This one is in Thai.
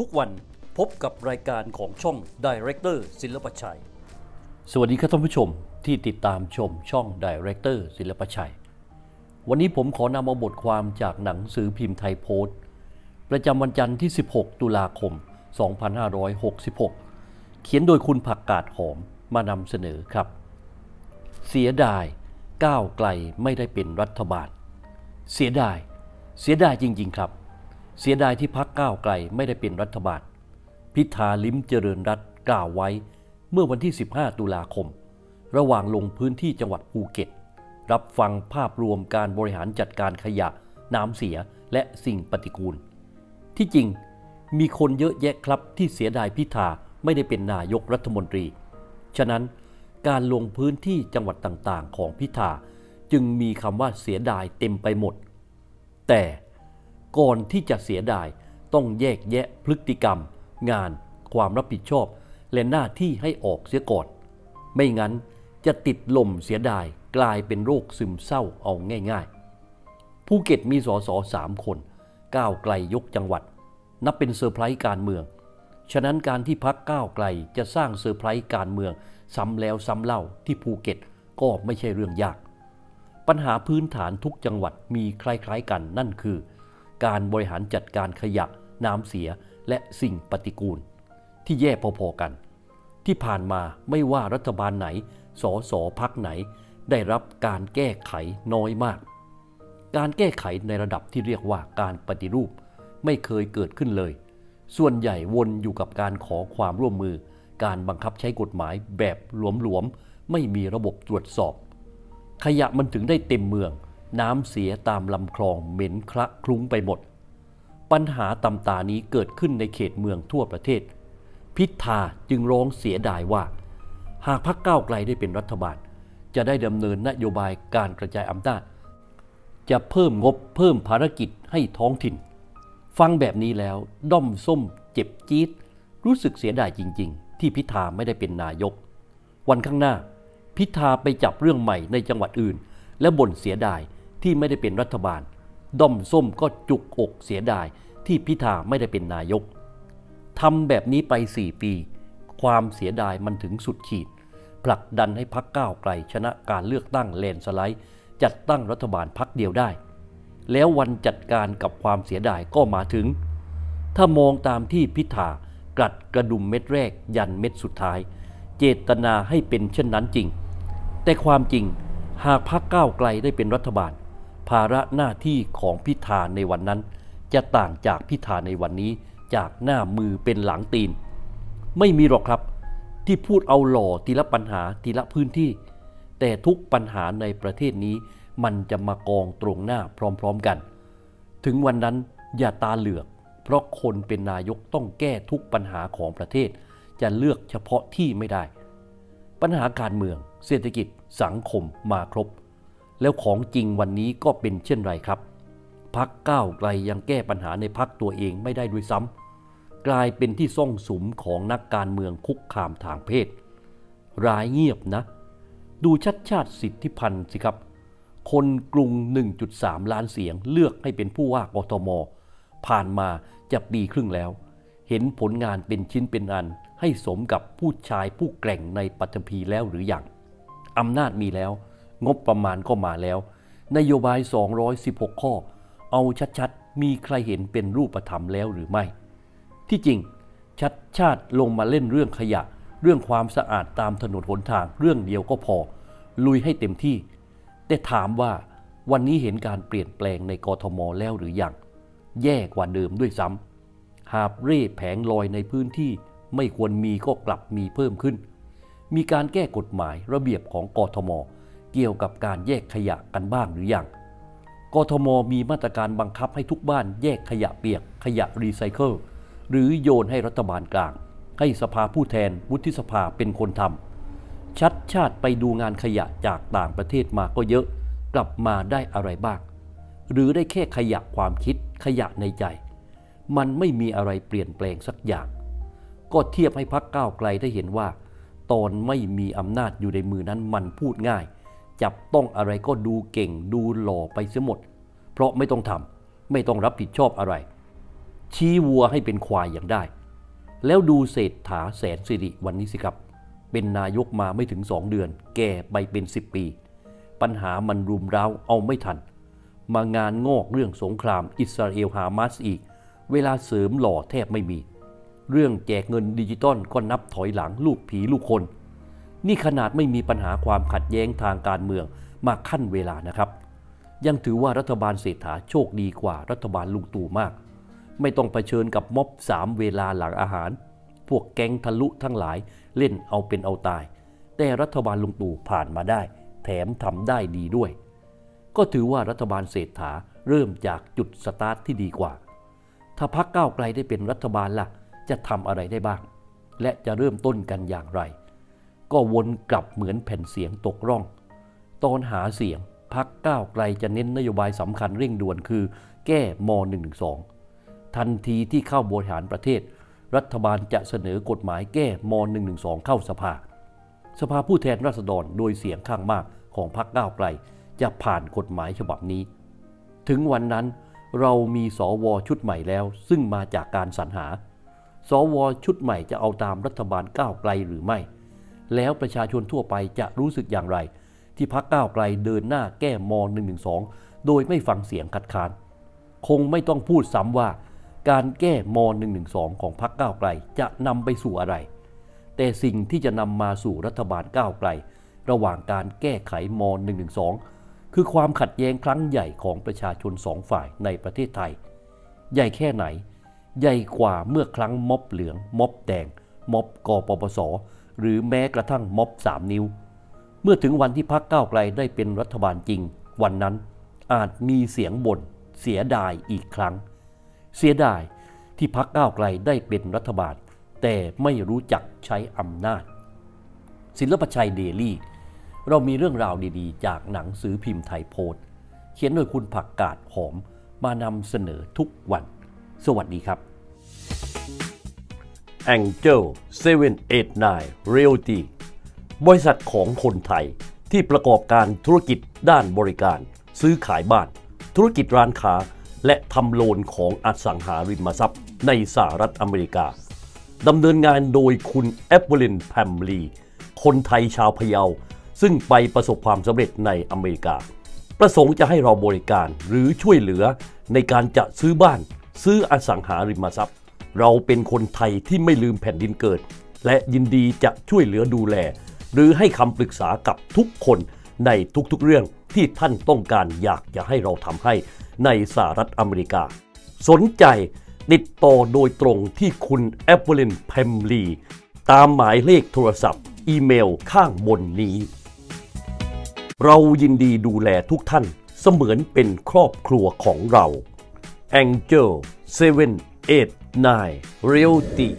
ทุกวันพบกับรายการของช่อง Director ศิลปชัย สวัสดีครับท่านผู้ชมที่ติดตามชมช่อง Director ศิลปชัย วันนี้ผมขอนำเอาบทความจากหนังสือพิมพ์ไทยโพสต์ ประจำวันจันทร์ที่ 16 ตุลาคม 2566 เขียนโดยคุณผักกาดหอมมานำเสนอครับ เสียดายก้าวไกลไม่ได้เป็นรัฐบาล เสียดาย เสียดายจริง ๆ ครับ เสียดายที่พักก้าวไกลไม่ได้เป็นรัฐบาล พิธาลิ้มเจริญรัตกล่าวไว้เมื่อวันที่ 15 ตุลาคม ระหว่างลงพื้นที่จังหวัดภูเก็ต รับฟังภาพรวมการบริหารจัดการขยะ น้ำเสียและสิ่งปฏิกูล ที่จริงมีคนเยอะแยะครับที่เสียดายพิธาไม่ได้เป็นนายกรัฐมนตรี ฉะนั้นการลงพื้นที่จังหวัดต่างๆ ของพิธาจึงมีคำว่าเสียดายเต็มไปหมด แต่ ก่อนที่จะเสียดาย ต้องแยกแยะพฤติกรรม งาน ความรับผิดชอบ และหน้าที่ให้ออกเสียก่อน ไม่งั้นจะติดลมเสียดายกลายเป็นโรคซึมเศร้าเอาง่ายๆ ภูเก็ตมีสอสอสามคน ก้าวไกลยกจังหวัด นับเป็นเซอร์ไพรส์การเมือง ฉะนั้นการที่พรรคก้าวไกลจะสร้างเซอร์ไพรส์การเมือง ซ้ำแล้วซ้ำเล่าที่ภูเก็ตก็ไม่ใช่เรื่องยาก ปัญหาพื้นฐานทุกจังหวัดมีคล้ายๆกันนั่นคือ การบริหารจัดการขยะ น้ำเสียและสิ่งปฏิกูล ที่แย่พอๆกัน ที่ผ่านมาไม่ว่ารัฐบาลไหนสอสอพักไหน ได้รับการแก้ไขน้อยมาก การแก้ไขในระดับที่เรียกว่าการปฏิรูป ไม่เคยเกิดขึ้นเลย ส่วนใหญ่วนอยู่กับการขอความร่วมมือ การบังคับใช้กฎหมายแบบหลวมๆไม่มีระบบตรวจสอบ ขยะมันถึงได้เต็มเมือง น้ำเสียตามลำคลองเหม็นคละคลุ้งไปหมด ปัญหาตำตานี้เกิดขึ้นในเขตเมืองทั่วประเทศ พิธาจึงร้องเสียดายว่า หากพรรคก้าวไกลได้เป็นรัฐบาล จะได้ดำเนินนโยบายการกระจายอำนาจ จะเพิ่มงบเพิ่มภารกิจให้ท้องถิ่น ฟังแบบนี้แล้วด้อมส้มเจ็บจี๊ดรู้สึกเสียดายจริง ๆ ที่พิธาไม่ได้เป็นนายก วันข้างหน้า พิธาไปจับเรื่องใหม่ในจังหวัดอื่น และบ่นเสียดาย ที่ไม่ได้เป็นรัฐบาล ด้อมส้มก็จุกอกเสียดายที่พิธาไม่ได้เป็นนายกทำแบบนี้ไป 4 ปี ความเสียดายมันถึงสุดขีด ผลักดันให้พักก้าวไกลชนะการเลือกตั้งแลนสไลด์ จัดตั้งรัฐบาลพักเดียวได้ แล้ววันจัดการกับความเสียดายก็มาถึง ถ้ามองตามที่พิธากลัดกระดุมเม็ดแรกยันเม็ดสุดท้าย เจตนาให้เป็นเช่นนั้นจริง แต่ความจริงหากพักก้าวไกลได้เป็นรัฐบาล ภาระหน้าที่ของพิธาในวันนั้น จะต่างจากพิธาในวันนี้จากหน้ามือเป็นหลังตีน ไม่มีหรอกครับ ที่พูดเอาหล่อทีละปัญหาทีละพื้นที่ แต่ทุกปัญหาในประเทศนี้มันจะมากองตรงหน้าพร้อมๆกัน ถึงวันนั้นอย่าตาเหลือก เพราะคนเป็นนายกต้องแก้ทุกปัญหาของประเทศ จะเลือกเฉพาะที่ไม่ได้ ปัญหาการเมือง เศรษฐกิจ สังคมมาครบ แล้วของจริงวันนี้ก็เป็นเช่นไรครับพักก้าวไกลยังแก้ปัญหาในพักตัวเองไม่ได้ด้วยซ้ำกลายเป็นที่ซ่องสุมของนักการเมืองคุกคามทางเพศ ร้ายเงียบนะ ดูชัดชาติสิทธิพันธ์สิครับ คนกรุง 1.3 ล้านเสียงเลือกให้เป็นผู้ว่ากทม ผ่านมาจะปีครึ่งแล้ว เห็นผลงานเป็นชิ้นเป็นอัน ให้สมกับผู้ชายผู้แกร่งในปัตตภีแล้วหรืออยังอำนาจมีแล้ว งบประมาณก็มาแล้ว นโยบาย 216 ข้อ เอาชัดๆ มีใครเห็นเป็นรูปธรรมแล้วหรือไม่ ที่จริง ชัดชาติลงมาเล่นเรื่องขยะ เรื่องความสะอาดตามถนนหนทางเรื่องเดียวก็พอ ลุยให้เต็มที่ แต่ถามว่าวันนี้เห็นการเปลี่ยนแปลงในกทมแล้วหรืออยัง แย่กว่าเดิมด้วยซ้ำหาบเร่แผงลอยในพื้นที่ไม่ควรมีก็กลับมีเพิ่มขึ้น มีการแก้กฎหมายระเบียบของกทม เกี่ยวกับการแยกขยะกันบ้างหรืออยังกทมมีมาตรการบังคับให้ทุกบ้านแยกขยะเปียก ขยะรีไซเคิลหรือโยนให้รัฐบาลกลาง ให้สภาผู้แทนวุฒิสภาเป็นคนทำชัดชาติไปดูงานขยะจากต่างประเทศมาก็เยอะ กลับมาได้อะไรบ้าง หรือได้แค่ขยะความคิดขยะในใจ มันไม่มีอะไรเปลี่ยนแปลงสักอย่าง ก็เทียบให้พักก้าวไกลได้เห็นว่า ตอนไม่มีอำนาจอยู่ในมือนั้นมันพูดง่าย จับต้องอะไรก็ดูเก่งดูหล่อไปเสียหมด เพราะไม่ต้องทำไม่ต้องรับผิดชอบอะไร ชี้วัวให้เป็นควายอย่างได้ แล้วดูเศรษฐาแสนสิริวันนี้สิครับ เป็นนายกมาไม่ถึงสองเดือน แก่ไปเป็นสิบปี ปัญหามันรุมเร้าเอาไม่ทัน มางานงอกเรื่องสงครามอิสราเอลฮามาสอีก เวลาเสริมหล่อแทบไม่มี เรื่องแจกเงินดิจิตอลก็นับถอยหลังลูกผีลูกคน นี่ขนาดไม่มีปัญหาความขัดแย้งทางการเมืองมาขั้นเวลานะครับ ยังถือว่ารัฐบาลเศรษฐาโชคดีกว่ารัฐบาลลุงตู่มาก ไม่ต้องเผชิญกับม็อบสามเวลาหลังอาหาร พวกแก๊งทะลุทั้งหลายเล่นเอาเป็นเอาตาย แต่รัฐบาลลุงตู่ผ่านมาได้ แถมทำได้ดีด้วย ก็ถือว่ารัฐบาลเศรษฐาเริ่มจากจุดสตาร์ทที่ดีกว่า ถ้าพักก้าวไกลได้เป็นรัฐบาลล่ะ จะทำอะไรได้บ้าง และจะเริ่มต้นกันอย่างไร ก็วนกลับเหมือนแผ่นเสียงตกร่อง ตอนหาเสียงพักก้าวไกลจะเน้นนโยบายสำคัญเร่งด่วนคือ แก้ม .112 ทันทีที่เข้าบริหารประเทศ รัฐบาลจะเสนอกฎหมายแก้ม .112 เข้าสภา สภาผู้แทนราษฎรโดยเสียงข้างมากของพรรคก้าวไกล จะผ่านกฎหมายฉบับนี้ ถึงวันนั้นเรามีสวชุดใหม่แล้ว ซึ่งมาจากการสรรหา สวชุดใหม่จะเอาตามรัฐบาลก้าวไกลหรือไม่ แล้วประชาชนทั่วไปจะรู้สึกอย่างไร ที่พักก้าวไกลเดินหน้าแก้ม .112 โดยไม่ฟังเสียงคัดค้าน คงไม่ต้องพูดซ้ำว่า การแก้ม .112 ของพรรคก้าวไกลจะนำไปสู่อะไร แต่สิ่งที่จะนำมาสู่รัฐบาลก้าวไกล ระหว่างการแก้ไขม .112 คือความขัดแย้งครั้งใหญ่ของประชาชนสองฝ่ายในประเทศไทย ใหญ่แค่ไหน ใหญ่กว่าเมื่อครั้งม็อบเหลืองม็อบแดงม็อบกปปส หรือแม้กระทั่งม็อบสามนิ้ว เมื่อถึงวันที่พักก้าวไกลได้เป็นรัฐบาลจริง วันนั้นอาจมีเสียงบ่นเสียดายอีกครั้ง เสียดายที่พักก้าวไกลได้เป็นรัฐบาล แต่ไม่รู้จักใช้อำนาจ ศิลปชัยเดลี่ เรามีเรื่องราวดีๆ จากหนังสือพิมพ์ไทยโพสต์เขียนโดยคุณผักกาดหอมมานำเสนอทุกวัน สวัสดีครับ Angel 789 Realty บริษัทของคนไทยที่ประกอบการธุรกิจด้านบริการ ซื้อขายบ้าน ธุรกิจร้านค้า และทำโลนของอสังหาริมทรัพย์ ในสหรัฐอเมริกาดำเนินงานโดยคุณแอปเปิลินแพมลี คนไทยชาวพะเยา ซึ่งไปประสบความสำเร็จในอเมริกา ประสงค์จะให้เราบริการหรือช่วยเหลือในการจะซื้อบ้าน ซื้ออสังหาริมทรัพย์ เราเป็นคนไทยที่ไม่ลืมแผ่นดินเกิด และยินดีจะช่วยเหลือดูแล หรือให้คำปรึกษากับทุกคนในทุกๆเรื่องที่ท่านต้องการอยากจะให้เราทำให้ในสหรัฐอเมริกา สนใจติดต่อโดยตรงที่คุณแอปเปิลินแพมลีตามหมายเลขโทรศัพท์ อีเมลข้างบนนี้ เรายินดีดูแลทุกท่านเสมือนเป็นครอบครัวของเรา Angel 9. Realty